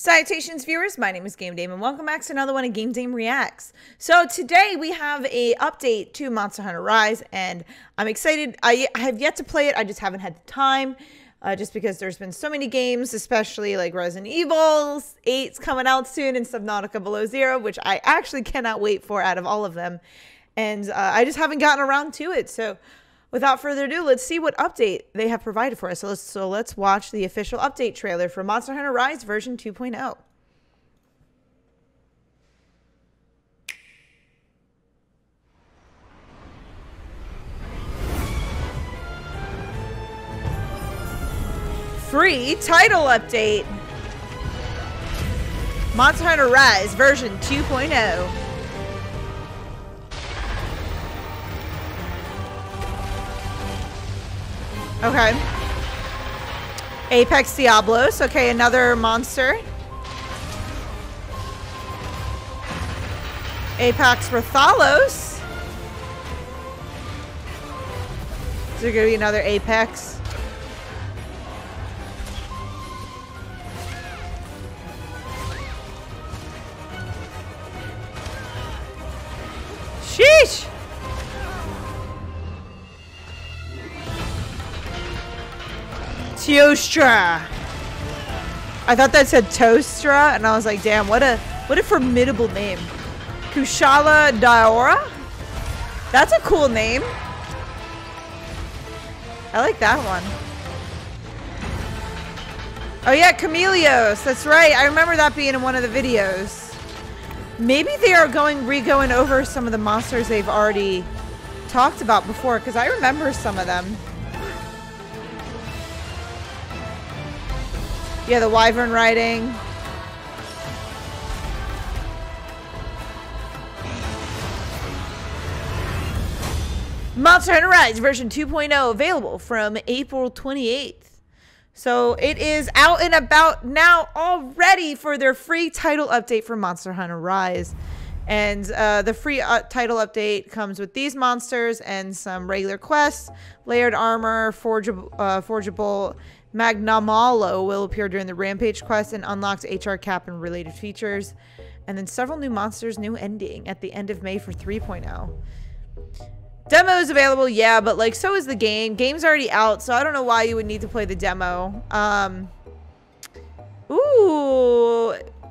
Salutations viewers, my name is Game Dame and welcome back to another one of Game Dame Reacts. So today we have a update to Monster Hunter Rise and I'm excited. I, have yet to play it, I just haven't had the time. Uh, just because there's been so many games, especially like Resident Evil 8's coming out soon and Subnautica Below Zero, which I actually cannot wait for out of all of them. And uh, I just haven't gotten around to it. So without further ado, let's see what update they have provided for us. So let's, so let's watch the official update trailer for Monster Hunter Rise version 2.0. Free title update. Monster Hunter Rise version 2.0. Okay. Apex Diablos. Okay, another monster. Apex Rathalos. Is there going to be another Apex? Teostra. I thought that said Toastra, and I was like, damn, what a what a formidable name. Kushala Daora? That's a cool name. I like that one. Oh yeah, Chameleos. That's right. I remember that being in one of the videos. Maybe they are going re-going over some of the monsters they've already talked about before, because I remember some of them. Yeah, the wyvern riding. Monster Hunter Rise version 2.0 available from April 28th. So it is out and about now already for their free title update for Monster Hunter Rise. And uh, the free uh, title update comes with these monsters and some regular quests, layered armor, forgeable, uh, forgeable Magnamalo will appear during the Rampage quest and unlocks HR cap and related features. And then several new monsters, new ending at the end of May for 3.0. Demo is available, yeah, but like so is the game. Game's already out, so I don't know why you would need to play the demo. Um,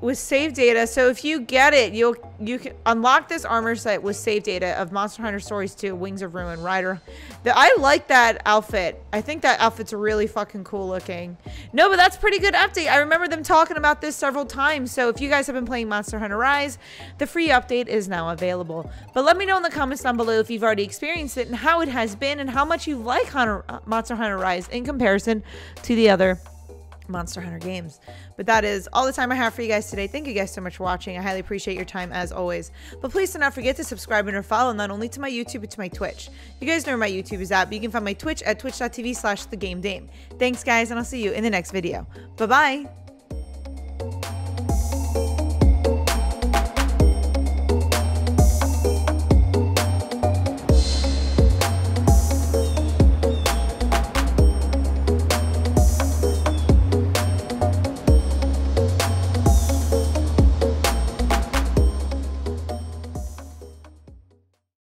with save data. So if you get it, you'll you can unlock this armor set with save data of Monster Hunter Stories 2, Wings of Ruin, Rider. The, I like that outfit. I think that outfit's really fucking cool looking. No, but that's pretty good update. I remember them talking about this several times. So if you guys have been playing Monster Hunter Rise, the free update is now available. But let me know in the comments down below if you've already experienced it and how it has been and how much you like Hunter, uh, Monster Hunter Rise in comparison to the other Monster Hunter games. But that is all the time I have for you guys today. Thank you guys so much for watching. I highly appreciate your time as always. But please do not forget to subscribe and or follow not only to my YouTube but to my Twitch. You guys know where my YouTube is at, but you can find my Twitch at twitch.tv slash the game dame. Thanks guys, and I'll see you in the next video. Bye bye.